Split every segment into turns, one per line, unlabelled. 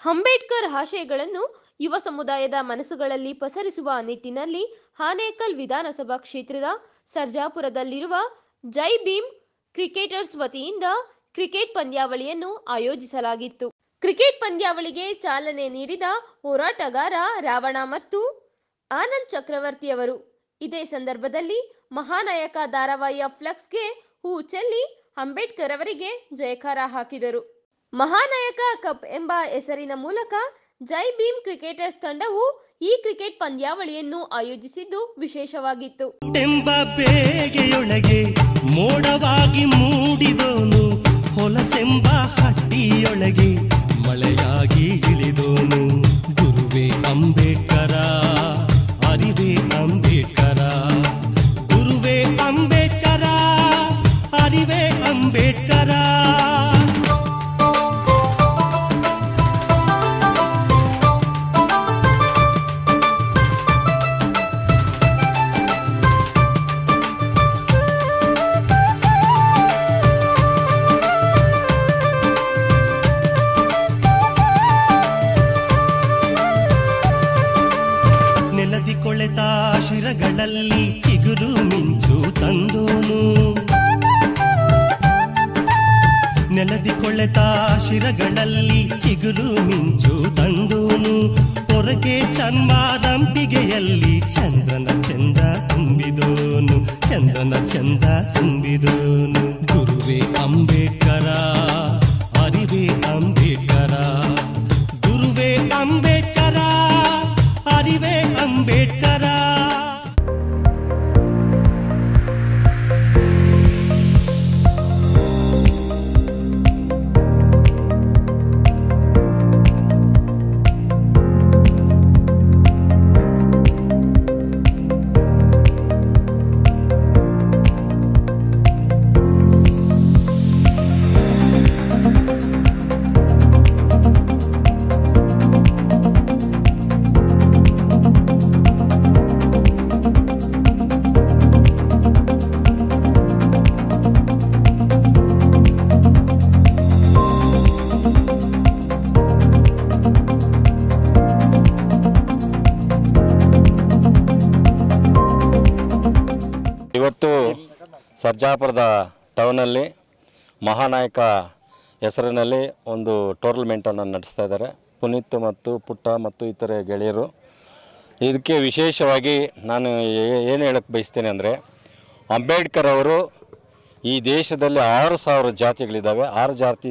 ಅಂಬೇಡ್ಕರ್ ಆಶಯಗಳನ್ನು ಯುವ ಸಮುದಾಯದ ಮನಸ್ಸುಗಳಲ್ಲಿ ಪಸರಿಸುವ ನಿಟ್ಟಿನಲ್ಲಿ ಆನೇಕಲ್ ವಿಧಾನಸಭಾ ಕ್ಷೇತ್ರದ ಸರ್ಜಾಪುರದಲ್ಲಿರುವ ಜೈ ಭೀಮ್ ಕ್ರಿಕೆಟರ್ಸ್ ವತಿಯಿಂದ ಕ್ರಿಕೆಟ್ ಪಂದ್ಯಾವಳಿಯನ್ನು ಆಯೋಜಿಸಲಾಗಿತ್ತು. ಕ್ರಿಕೆಟ್ ಪಂದ್ಯಾವಳಿಗೆ ಚಾಲನೆ ನೀಡಿದ ಹೋರಾಟಗಾರ ರಾವಣ ಮತ್ತು ಆನಂದ್ ಚಕ್ರವರ್ತಿ ಅವರು. ಇದೇ ಸಂದರ್ಭದಲ್ಲಿ ಮಹಾನಾಯಕ ಧಾರಾವಾಹಿಯ ಫ್ಲಕ್ಸ್ಗೆ ಹೂ ಚೆಲ್ಲಿ ಅಂಬೇಡ್ಕರ್ ಅವರಿಗೆ ಜಯಕಾರ ಹಾಕಿದರು. ಮಹಾನಾಯಕ ಕಪ್ ಎಂಬ ಹೆಸರಿನ ಮೂಲಕ ಜೈ ಭೀಮ್ ಕ್ರಿಕೆಟರ್ಸ್ ತಂಡವು ಈ ಕ್ರಿಕೆಟ್ ಪಂದ್ಯಾವಳಿಯನ್ನು ಆಯೋಜಿಸಿದ್ದು ವಿಶೇಷವಾಗಿತ್ತು.
ಎಂಬ ಬೇಗೆಯೊಳಗೆ ಮೋಡವಾಗಿ ಮೂಡಿದೋನು, ಹೊಲಸೆಂಬ ಹಟ್ಟಿಯೊಳಗೆ ಮಳೆಯಾಗಿ ಇಳಿದೋನು. ಗುರುವೆ ಅಂಬೇಡ್ಕರ, ಅರಿವೇ ಅಂಬೇಡ್ಕರ, ಗುರುವೆ ಅಂಬೇಡ್ಕರ, ಅರಿವೇ ಅಂಬೇಡ್ಕರ. ನೆಲದಿ ಕೊಳೆತ ಶಿರಗಳಲ್ಲಿ ಚಿಗುರು ಮಿಂಚು ತಂದೂನು. ಹೊರಗೆ ಚನ್ಮಾದಂಬಿಗೆಯಲ್ಲಿ ಚಂದ್ರನ ಚಂದ ತುಂಬಿದೋನು. ಚಂದ್ರನ ಚಂದ ತುಂಬಿದೋನು. ಗುರುವೇ ಅಂಬೇಡ್ಕರ
ಸರ್ಜಾಪುರದ ಟೌನಲ್ಲಿ ಮಹಾನಾಯಕ ಹೆಸರಿನಲ್ಲಿ ಒಂದು ಟೋರ್ನಮೆಂಟನ್ನು ನಡೆಸ್ತಾ ಇದ್ದಾರೆ. ಪುನೀತ್ ಮತ್ತು ಪುಟ್ಟ ಮತ್ತು ಇತರೆ ಗೆಳೆಯರು. ಇದಕ್ಕೆ ವಿಶೇಷವಾಗಿ ನಾನು ಏನು ಹೇಳಕ್ಕೆ ಬಯಸ್ತೇನೆ ಅಂದರೆ, ಅಂಬೇಡ್ಕರ್ ಅವರು ಈ ದೇಶದಲ್ಲಿ ಆರು ಸಾವಿರ ಜಾತಿಗಳಿದ್ದಾವೆ. ಆರು ಜಾತಿ,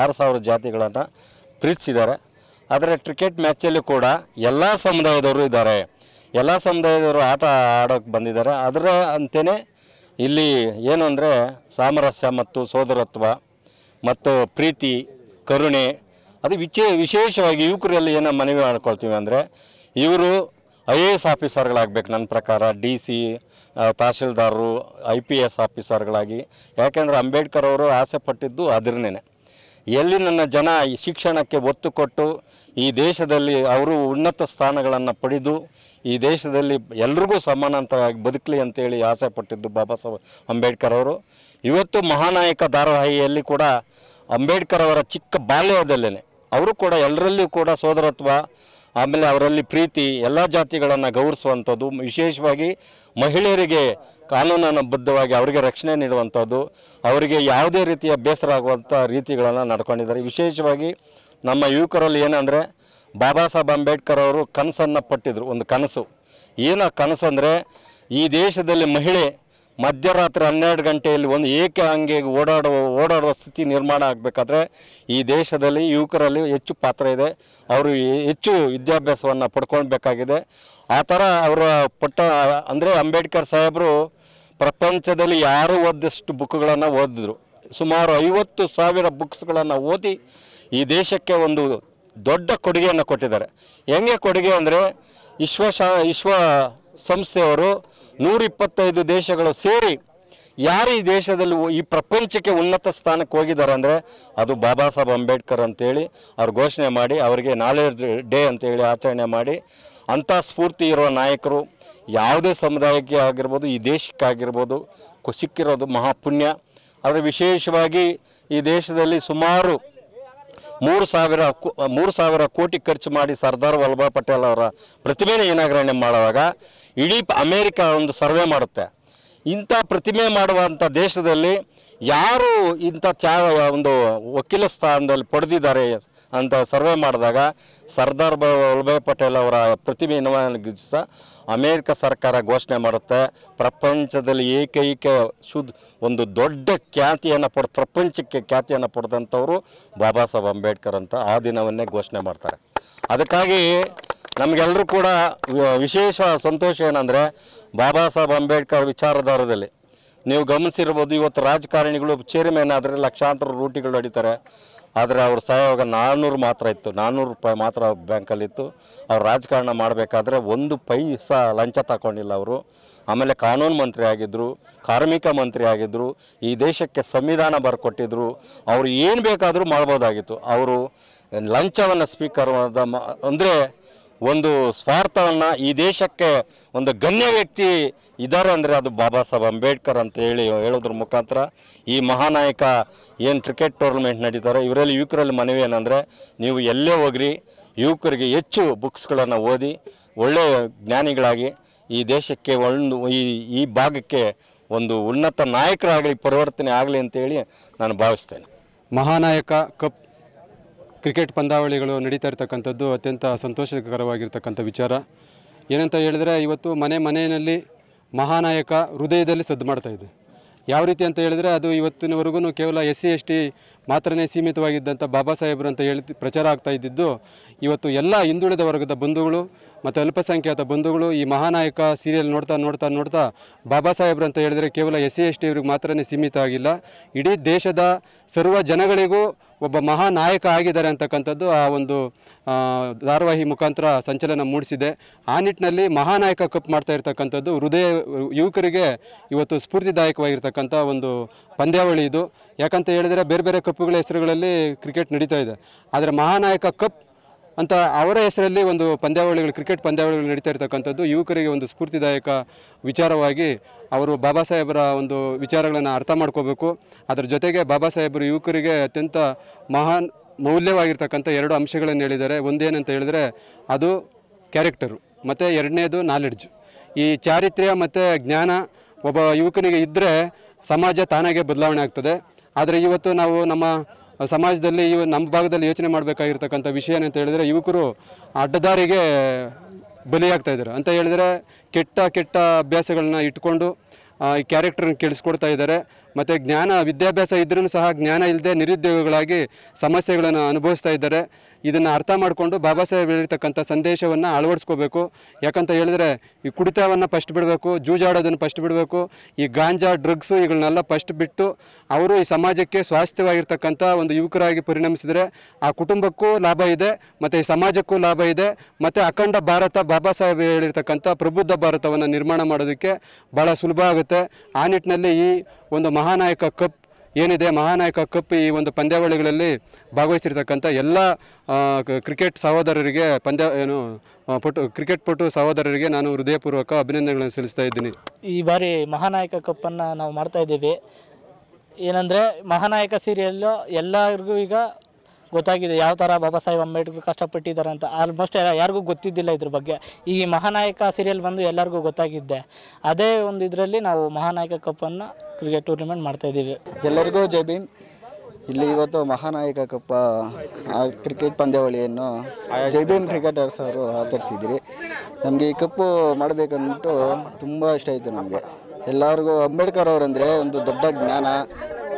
ಆರು ಸಾವಿರ ಜಾತಿಗಳನ್ನು ಪ್ರೀತಿಸಿದ್ದಾರೆ. ಆದರೆ ಕ್ರಿಕೆಟ್ ಮ್ಯಾಚಲ್ಲಿ ಕೂಡ ಎಲ್ಲ ಸಮುದಾಯದವರು ಇದ್ದಾರೆ. ಎಲ್ಲ ಸಮುದಾಯದವರು ಆಟ ಆಡೋಕ್ಕೆ ಬಂದಿದ್ದಾರೆ. ಅದರ ಅಂತೆಯೇ ಇಲ್ಲಿ ಏನು ಅಂದರೆ ಸಾಮರಸ್ಯ ಮತ್ತು ಸೋದರತ್ವ ಮತ್ತು ಪ್ರೀತಿ, ಕರುಣೆ, ಅದು ವಿಚೇ, ವಿಶೇಷವಾಗಿ ಯುವಕರಲ್ಲಿ ಏನೋ ಮನವಿ ಮಾಡ್ಕೊಳ್ತೀವಿ ಅಂದರೆ ಇವರು ಐ ಎ ಎಸ್ ಆಫೀಸರ್ಗಳಾಗಬೇಕು ನನ್ನ ಪ್ರಕಾರ, ಡಿ ಸಿ ತಹಶೀಲ್ದಾರರು, ಐ ಪಿ ಎಸ್ ಆಫೀಸರ್ಗಳಾಗಿ. ಯಾಕೆಂದರೆ ಅಂಬೇಡ್ಕರ್ ಅವರು ಆಸೆ ಪಟ್ಟಿದ್ದು ಅದನ್ನೇ ಎಲ್ಲಿ ನನ್ನ ಜನ ಈ ಶಿಕ್ಷಣಕ್ಕೆ ಒತ್ತು ಕೊಟ್ಟು ಈ ದೇಶದಲ್ಲಿ ಅವರು ಉನ್ನತ ಸ್ಥಾನಗಳನ್ನು ಪಡೆದು ಈ ದೇಶದಲ್ಲಿ ಎಲ್ರಿಗೂ ಸಮಾನಾಂತರವಾಗಿ ಬದುಕಲಿ ಅಂತೇಳಿ ಆಸೆ ಪಟ್ಟಿದ್ದು ಬಾಬಾ ಸಾಹೇಬ್ ಅಂಬೇಡ್ಕರ್ ಅವರು. ಇವತ್ತು ಮಹಾನಾಯಕ ಧಾರಾವಾಹಿಯಲ್ಲಿ ಕೂಡ ಅಂಬೇಡ್ಕರ್ ಅವರ ಚಿಕ್ಕ ಬಾಲ್ಯದಲ್ಲೇ ಅವರು ಕೂಡ ಎಲ್ಲರಲ್ಲಿಯೂ ಕೂಡ ಸೋದರತ್ವ ಆಮೇಲೆ ಅವರಲ್ಲಿ ಪ್ರೀತಿ, ಎಲ್ಲ ಜಾತಿಗಳನ್ನು ಗೌರವಿಸುವಂಥದ್ದು, ವಿಶೇಷವಾಗಿ ಮಹಿಳೆಯರಿಗೆ ಕಾನೂನನ್ನು ಬದ್ಧವಾಗಿ ಅವರಿಗೆ ರಕ್ಷಣೆ ನೀಡುವಂಥದ್ದು, ಅವರಿಗೆ ಯಾವುದೇ ರೀತಿಯ ಬೇಸರ ಆಗುವಂಥ ರೀತಿಗಳನ್ನು ನಡ್ಕೊಂಡಿದ್ದಾರೆ. ವಿಶೇಷವಾಗಿ ನಮ್ಮ ಯುವಕರಲ್ಲಿ ಏನಂದರೆ, ಬಾಬಾ ಸಾಹೇಬ್ ಅಂಬೇಡ್ಕರ್ ಅವರು ಕನಸನ್ನು ಪಟ್ಟಿದ್ರು, ಒಂದು ಕನಸು. ಏನು ಆ ಕನಸು ಅಂದರೆ ಈ ದೇಶದಲ್ಲಿ ಮಹಿಳೆ ಮಧ್ಯರಾತ್ರಿ ಹನ್ನೆರಡು ಗಂಟೆಯಲ್ಲಿ ಒಂದು ಏಕೆ ಹಂಗೆ ಓಡಾಡುವ ಓಡಾಡುವ ಸ್ಥಿತಿ ನಿರ್ಮಾಣ ಆಗಬೇಕಾದ್ರೆ ಈ ದೇಶದಲ್ಲಿ ಯುವಕರಲ್ಲಿ ಹೆಚ್ಚು ಪಾತ್ರ ಇದೆ. ಅವರು ಹೆಚ್ಚು ವಿದ್ಯಾಭ್ಯಾಸವನ್ನು ಪಡ್ಕೊಳ್ಬೇಕಾಗಿದೆ. ಆ ಥರ ಅವರ ಪಟ್ಟ, ಅಂದರೆ ಅಂಬೇಡ್ಕರ್ ಸಾಹೇಬರು ಪ್ರಪಂಚದಲ್ಲಿ ಯಾರು ಓದಿದಷ್ಟು ಬುಕ್ಗಳನ್ನು ಓದಿದ್ರು. ಸುಮಾರು ಐವತ್ತು ಸಾವಿರ ಬುಕ್ಸ್ಗಳನ್ನು ಓದಿ ಈ ದೇಶಕ್ಕೆ ಒಂದು ದೊಡ್ಡ ಕೊಡುಗೆಯನ್ನು ಕೊಟ್ಟಿದ್ದಾರೆ. ಹೆಂಗೆ ಕೊಡುಗೆ ಅಂದರೆ ವಿಶ್ವ ಶಾ ವಿಶ್ವ ಸಂಸ್ಥೆಯವರು ನೂರಿಪ್ಪತ್ತೈದು ದೇಶಗಳು ಸೇರಿ ಯಾರು ಈ ದೇಶದಲ್ಲಿ ಈ ಪ್ರಪಂಚಕ್ಕೆ ಉನ್ನತ ಸ್ಥಾನಕ್ಕೆ ಹೋಗಿದ್ದಾರೆ ಅಂದರೆ ಅದು ಬಾಬಾ ಸಾಹೇಬ್ ಅಂಬೇಡ್ಕರ್ ಅಂತೇಳಿ ಅವ್ರು ಘೋಷಣೆ ಮಾಡಿ, ಅವರಿಗೆ ನಾಲೆಡ್ಜ್ ಡೇ ಅಂತೇಳಿ ಆಚರಣೆ ಮಾಡಿ, ಅಂಥ ಸ್ಫೂರ್ತಿ ಇರುವ ನಾಯಕರು ಯಾವುದೇ ಸಮುದಾಯಕ್ಕೆ ಆಗಿರ್ಬೋದು, ಈ ದೇಶಕ್ಕಾಗಿರ್ಬೋದು ಸಿಕ್ಕಿರೋದು ಮಹಾಪುಣ್ಯ. ಆದರೆ ವಿಶೇಷವಾಗಿ ಈ ದೇಶದಲ್ಲಿ ಸುಮಾರು ಮೂರು ಸಾವಿರ ಮೂರು ಸಾವಿರ ಕೋಟಿ ಖರ್ಚು ಮಾಡಿ ಸರ್ದಾರ್ ವಲ್ಲಭಾಯ್ ಪಟೇಲ್ ಅವರ ಪ್ರತಿಮೆನ ಏನಾಗ್ರಹಣೆ ಮಾಡುವಾಗ ಇಡೀ ಅಮೇರಿಕ ಒಂದು ಸರ್ವೆ ಮಾಡುತ್ತೆ. ಇಂಥ ಪ್ರತಿಮೆ ಮಾಡುವಂಥ ದೇಶದಲ್ಲಿ ಯಾರು ಇಂಥ ತ್ಯಾಗ, ಒಂದು ವಕೀಲ ಸ್ಥಾನದಲ್ಲಿ ಪಡೆದಿದ್ದಾರೆ ಅಂತ ಸರ್ವೆ ಮಾಡಿದಾಗ ಸರ್ದಾರ್ ವಲ್ಲಭಾಯ್ ಪಟೇಲ್ ಅವರ ಪ್ರತಿಮೆ ಸಹ ಅಮೇರಿಕ ಸರ್ಕಾರ ಘೋಷಣೆ ಮಾಡುತ್ತೆ. ಪ್ರಪಂಚದಲ್ಲಿ ಏಕೈಕ ಶುದ್ಧ, ಒಂದು ದೊಡ್ಡ ಖ್ಯಾತಿಯನ್ನು ಪಡ್, ಪ್ರಪಂಚಕ್ಕೆ ಖ್ಯಾತಿಯನ್ನು ಪಡೆದಂಥವರು ಬಾಬಾ ಸಾಹೇಬ್ ಅಂಬೇಡ್ಕರ್ ಅಂತ ಆ ದಿನವನ್ನೇ ಘೋಷಣೆ ಮಾಡ್ತಾರೆ. ಅದಕ್ಕಾಗಿ ನಮಗೆಲ್ಲರೂ ಕೂಡ ವಿಶೇಷ ಸಂತೋಷ ಏನಂದರೆ ಬಾಬಾ ಸಾಹೇಬ್ ಅಂಬೇಡ್ಕರ್ ವಿಚಾರಧಾರದಲ್ಲಿ ನೀವು ಗಮನಿಸಿರ್ಬೋದು ಇವತ್ತು ರಾಜಕಾರಣಿಗಳು ಚೇರ್ಮನ್ ಆದರೆ ಲಕ್ಷಾಂತರ ರೂಟಿಗಳು ನಡೀತಾರೆ. ಆದರೆ ಅವ್ರ ಸಹಾಯವಾಗ ನಾನ್ನೂರು ಮಾತ್ರ ಇತ್ತು. ನಾನ್ನೂರು ರೂಪಾಯಿ ಮಾತ್ರ ಬ್ಯಾಂಕಲ್ಲಿತ್ತು ಅವ್ರು ರಾಜಕಾರಣ ಮಾಡಬೇಕಾದ್ರೆ ಒಂದು ಪೈಸಾ ಲಂಚ ತಗೊಂಡಿಲ್ಲ ಅವರು. ಆಮೇಲೆ ಕಾನೂನು ಮಂತ್ರಿ ಆಗಿದ್ದರು ಕಾರ್ಮಿಕ ಮಂತ್ರಿ ಆಗಿದ್ದರು ಈ ದೇಶಕ್ಕೆ ಸಂವಿಧಾನ ಬರ್ಕೊಟ್ಟಿದ್ರು. ಅವರು ಏನು ಬೇಕಾದರೂ ಮಾಡ್ಬೋದಾಗಿತ್ತು. ಅವರು ಲಂಚವನ್ನು ಸ್ಪೀಕರ್ ಅಂದರೆ ಒಂದು ಸ್ವಾರ್ಥವನ್ನು ಈ ದೇಶಕ್ಕೆ ಒಂದು ಗಣ್ಯ ವ್ಯಕ್ತಿ ಇದ್ದಾರೆ ಅಂದರೆ ಅದು ಬಾಬಾ ಸಾಹೇಬ್ ಅಂಬೇಡ್ಕರ್ ಅಂತ ಹೇಳಿ ಹೇಳೋದ್ರ ಮುಖಾಂತರ ಈ ಮಹಾನಾಯಕ ಏನು ಕ್ರಿಕೆಟ್ ಟೂರ್ನಮೆಂಟ್ ನಡೀತಾರೆ, ಇವರಲ್ಲಿ ಯುವಕರಲ್ಲಿ ಮನವಿ ಏನಂದರೆ ನೀವು ಎಲ್ಲೇ ಹೋಗ್ರಿ, ಯುವಕರಿಗೆ ಹೆಚ್ಚು ಬುಕ್ಸ್ಗಳನ್ನು ಓದಿ ಒಳ್ಳೆಯ ಜ್ಞಾನಿಗಳಾಗಿ ಈ ದೇಶಕ್ಕೆ ಒಂದು ಈ ಈ ಭಾಗಕ್ಕೆ ಒಂದು ಉನ್ನತ ನಾಯಕರಾಗಲಿ, ಪರಿವರ್ತನೆ ಆಗಲಿ ಅಂತೇಳಿ ನಾನು ಭಾವಿಸ್ತೇನೆ.
ಮಹಾನಾಯಕ ಕಪ್ ಕ್ರಿಕೆಟ್ ಪಂದ್ಯಾವಳಿಗಳು ನಡೀತಾ ಇರ್ತಕ್ಕಂಥದ್ದು ಅತ್ಯಂತ ಸಂತೋಷಕರವಾಗಿರ್ತಕ್ಕಂಥ ವಿಚಾರ. ಏನಂತ ಹೇಳಿದ್ರೆ ಇವತ್ತು ಮನೆ ಮನೆಯಲ್ಲಿ ಮಹಾನಾಯಕ ಹೃದಯದಲ್ಲಿ ಸದ್ದು ಮಾಡ್ತಾ ಇದೆ. ಯಾವ ರೀತಿ ಅಂತ ಹೇಳಿದ್ರೆ ಅದು ಇವತ್ತಿನವರೆಗೂ ಕೇವಲ ಎಸ್ ಸಿ ಎಸ್ ಟಿ ಮಾತ್ರನೇ ಸೀಮಿತವಾಗಿದ್ದಂಥ ಬಾಬಾ ಸಾಹೇಬರು ಅಂತ ಹೇಳಿ ಪ್ರಚಾರ ಆಗ್ತಾ ಇದ್ದಿದ್ದು, ಇವತ್ತು ಎಲ್ಲ ಹಿಂದುಳಿದ ವರ್ಗದ ಬಂಧುಗಳು ಮತ್ತು ಅಲ್ಪಸಂಖ್ಯಾತ ಬಂಧುಗಳು ಈ ಮಹಾನಾಯಕ ಸೀರಿಯಲ್ ನೋಡ್ತಾ ನೋಡ್ತಾ ನೋಡ್ತಾ ಬಾಬಾ ಸಾಹೇಬ್ರು ಅಂತ ಹೇಳಿದರೆ ಕೇವಲ ಎಸ್ ಸಿ ಎಸ್ ಟಿ ಇವ್ರಿಗೆ ಮಾತ್ರನೇ ಸೀಮಿತ ಆಗಿಲ್ಲ. ಇಡೀ ದೇಶದ ಸರ್ವ ಜನಗಳಿಗೂ ಒಬ್ಬ ಮಹಾನಾಯಕ ಆಗಿದ್ದಾರೆ ಅಂತಕ್ಕಂಥದ್ದು ಆ ಒಂದು ಧಾರಾವಾಹಿ ಮುಖಾಂತರ ಸಂಚಲನ ಮೂಡಿಸಿದೆ. ಆ ನಿಟ್ಟಿನಲ್ಲಿ ಮಹಾನಾಯಕ ಕಪ್ ಮಾಡ್ತಾ ಇರ್ತಕ್ಕಂಥದ್ದು ಹೃದಯ, ಯುವಕರಿಗೆ ಇವತ್ತು ಸ್ಫೂರ್ತಿದಾಯಕವಾಗಿರ್ತಕ್ಕಂಥ ಒಂದು ಪಂದ್ಯಾವಳಿ ಇದು. ಯಾಕಂತ ಹೇಳಿದರೆ ಬೇರೆ ಬೇರೆ ಕಪ್ಪುಗಳ ಹೆಸರುಗಳಲ್ಲಿ ಕ್ರಿಕೆಟ್ ನಡೀತಾ ಇದೆ. ಆದರೆ ಮಹಾನಾಯಕ ಕಪ್ ಅಂತ ಅವರ ಹೆಸರಲ್ಲಿ ಒಂದು ಪಂದ್ಯಾವಳಿಗಳು, ಕ್ರಿಕೆಟ್ ಪಂದ್ಯಾವಳಿಗಳು ನಡೀತಾ ಇರ್ತಕ್ಕಂಥದ್ದು. ಯುವಕರಿಗೆ ಒಂದು ಸ್ಫೂರ್ತಿದಾಯಕ ವಿಚಾರವಾಗಿ ಅವರು ಬಾಬಾ ಸಾಹೇಬರ ಒಂದು ವಿಚಾರಗಳನ್ನು ಅರ್ಥ ಮಾಡ್ಕೋಬೇಕು. ಅದರ ಜೊತೆಗೆ ಬಾಬಾ ಸಾಹೇಬರು ಯುವಕರಿಗೆ ಅತ್ಯಂತ ಮಹಾನ್ ಮೌಲ್ಯವಾಗಿರ್ತಕ್ಕಂಥ ಎರಡು ಅಂಶಗಳನ್ನು ಹೇಳಿದ್ದಾರೆ. ಒಂದೇನಂತ ಹೇಳಿದರೆ ಅದು ಕ್ಯಾರೆಕ್ಟರು, ಮತ್ತು ಎರಡನೇದು ನಾಲೆಡ್ಜ್ ಈ ಚಾರಿತ್ರ್ಯ ಮತ್ತು ಜ್ಞಾನ ಒಬ್ಬ ಯುವಕನಿಗೆ ಇದ್ದರೆ ಸಮಾಜ ತಾನಾಗೆ ಬದಲಾವಣೆ ಆಗ್ತದೆ. ಆದರೆ ಇವತ್ತು ನಾವು ನಮ್ಮ ಸಮಾಜದಲ್ಲಿ ಇವ ನಮ್ಮ ಭಾಗದಲ್ಲಿ ಯೋಚನೆ ಮಾಡಬೇಕಾಗಿರ್ತಕ್ಕಂಥ ವಿಷಯ ಏನಂತ ಹೇಳಿದ್ರೆ ಯುವಕರು ಅಡ್ಡದಾರಿಗೆ ಬಲಿಯಾಗ್ತಾ ಇದ್ದಾರೆ. ಅಂತ ಹೇಳಿದ್ರೆ ಕೆಟ್ಟ ಕೆಟ್ಟ ಅಭ್ಯಾಸಗಳನ್ನ ಇಟ್ಕೊಂಡು ಈ ಕ್ಯಾರೆಕ್ಟರ್ನ ಕೆಡಿಸ್ಕೊಡ್ತಾ ಇದ್ದಾರೆ. ಮತ್ತು ಜ್ಞಾನ, ವಿದ್ಯಾಭ್ಯಾಸ ಇದ್ರೂ ಸಹ ಜ್ಞಾನ ಇಲ್ಲದೆ ನಿರುದ್ಯೋಗಿಗಳಾಗಿ ಸಮಸ್ಯೆಗಳನ್ನು ಅನುಭವಿಸ್ತಾ ಇದ್ದಾರೆ. ಇದನ್ನು ಅರ್ಥ ಮಾಡಿಕೊಂಡು ಬಾಬಾ ಸಾಹೇಬ್ ಹೇಳಿರ್ತಕ್ಕಂಥ ಸಂದೇಶವನ್ನು ಅಳವಡಿಸ್ಕೋಬೇಕು. ಯಾಕಂತ ಹೇಳಿದ್ರೆ, ಈ ಕುಡಿತವನ್ನು ಫಸ್ಟ್ ಬಿಡಬೇಕು, ಜೂಜಾಡೋದನ್ನು ಫಸ್ಟ್ ಬಿಡಬೇಕು, ಈ ಗಾಂಜಾ ಡ್ರಗ್ಸು ಇವುಗಳನ್ನೆಲ್ಲ ಫಸ್ಟ್ ಬಿಟ್ಟು ಅವರು ಈ ಸಮಾಜಕ್ಕೆ ಸ್ವಾಸ್ಥ್ಯವಾಗಿರ್ತಕ್ಕಂಥ ಒಂದು ಯುವಕರಾಗಿ ಪರಿಣಮಿಸಿದರೆ ಆ ಕುಟುಂಬಕ್ಕೂ ಲಾಭ ಇದೆ, ಮತ್ತು ಈ ಸಮಾಜಕ್ಕೂ ಲಾಭ ಇದೆ, ಮತ್ತು ಅಖಂಡ ಭಾರತ ಬಾಬಾ ಸಾಹೇಬ್ ಹೇಳಿರ್ತಕ್ಕಂಥ ಪ್ರಬುದ್ಧ ಭಾರತವನ್ನು ನಿರ್ಮಾಣ ಮಾಡೋದಕ್ಕೆ ಭಾಳ ಸುಲಭ ಆಗುತ್ತೆ. ಆ ನಿಟ್ಟಿನಲ್ಲಿ ಈ ಒಂದು ಮಹಾನಾಯಕ ಕಪ್ ಏನಿದೆ, ಮಹಾನಾಯಕ ಕಪ್ ಈ ಒಂದು ಪಂದ್ಯಾವಳಿಗಳಲ್ಲಿ ಭಾಗವಹಿಸಿರ್ತಕ್ಕಂಥ ಎಲ್ಲ ಕ್ರಿಕೆಟ್ ಸಹೋದರರಿಗೆ ಪಂದ್ಯ, ಏನು ಪಟು, ಕ್ರಿಕೆಟ್ ಪಟು ಸಹೋದರರಿಗೆ ನಾನು ಹೃದಯಪೂರ್ವಕ ಅಭಿನಂದನೆಗಳನ್ನು ಸಲ್ಲಿಸ್ತಾ ಇದ್ದೀನಿ.
ಈ ಬಾರಿ ಮಹಾನಾಯಕ ಕಪ್ಪನ್ನು ನಾವು ಮಾಡ್ತಾ ಇದ್ದೀವಿ. ಏನಂದರೆ ಮಹಾನಾಯಕ ಸೀರಿಯಲ್ಲು ಎಲ್ಲರಿಗೂ ಈಗ ಗೊತ್ತಾಗಿದೆ ಯಾವ ಥರ ಬಾಬಾ ಸಾಹೇಬ್ ಅಂಬೇಡ್ಕರ್ ಕಷ್ಟಪಟ್ಟಿದ್ದಾರೆ ಅಂತ ಆಲ್ಮೋಸ್ಟ್ ಯಾರಿಗೂ ಗೊತ್ತಿದ್ದಿಲ್ಲ ಇದ್ರ ಬಗ್ಗೆ. ಈ ಮಹಾನಾಯಕ ಸೀರಿಯಲ್ ಬಂದು ಎಲ್ಲರಿಗೂ ಗೊತ್ತಾಗಿದ್ದೆ ಅದೇ ಒಂದು ಇದರಲ್ಲಿ ನಾವು ಮಹಾನಾಯಕ ಕಪ್ಪನ್ನು ಕ್ರಿಕೆಟ್ ಟೂರ್ನಮೆಂಟ್ ಮಾಡ್ತಾ ಇದ್ದೀವಿ.
ಎಲ್ಲರಿಗೂ ಜೈ ಇಲ್ಲಿ ಇವತ್ತು ಮಹಾನಾಯಕ ಕಪ್ಪ ಕ್ರಿಕೆಟ್ ಪಂದ್ಯಾವಳಿಯನ್ನು ಜೈ ಭೀಮ್ ಕ್ರಿಕೆಟರ್ಸ್ ಅವರು ಆಚರಿಸಿದ್ದೀರಿ. ನಮಗೆ ಈ ಕಪ್ಪು ಮಾಡಬೇಕಂದ್ಬಿಟ್ಟು ತುಂಬ ಇಷ್ಟ ಆಯಿತು ನಮಗೆ. ಎಲ್ಲರಿಗೂ ಅಂಬೇಡ್ಕರ್ ಅವರಂದರೆ ಒಂದು ದೊಡ್ಡ ಜ್ಞಾನ.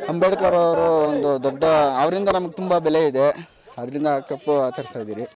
ಅಂಬೇಡ್ಕರ್ ಅವರು ಒಂದು ದೊಡ್ಡ ಅವರಿಂದ ನಮ್ಗೆ ತುಂಬ ಬೆಲೆ ಇದೆ. ಅದರಿಂದ ಕಪ್ಪು ಆಚರಿಸ್ತಾ ಇದ್ದೀರಿ.